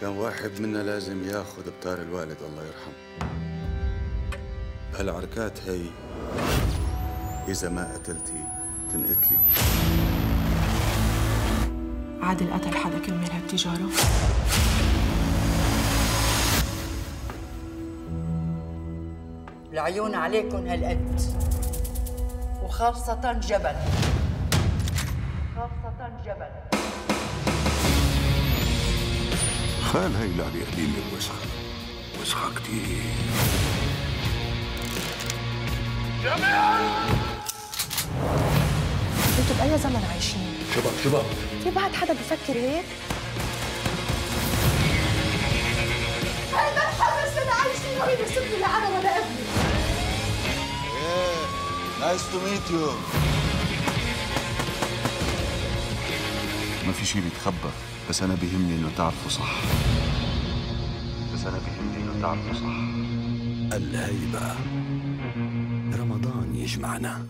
كان واحد منا لازم ياخذ بطار الوالد الله يرحمه. بهالعركات هي إذا ما قتلتي تنقتلي. عادل قتل حدا كرمال هالتجارة العيون عليكم هالقد. وخاصة جبل. خاصة جبل. خال هاي لعبة قديمة وسخة وسخة كتير. أنتوا بأي زمن عايشين؟ شباب شباب. في بعد حدا بفكر هيك؟ nice to meet you ما في شيء بيتخبى بس أنا بيهمني إنه تعرفوا صح. بيهمني إنه تعرفوا صح الهيبة. رمضان يجمعنا.